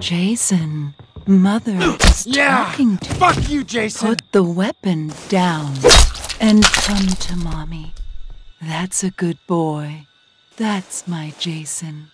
Jason, Mother is Yeah! talking to you. Fuck you, Jason! Put the weapon down and come to Mommy. That's a good boy. That's my Jason.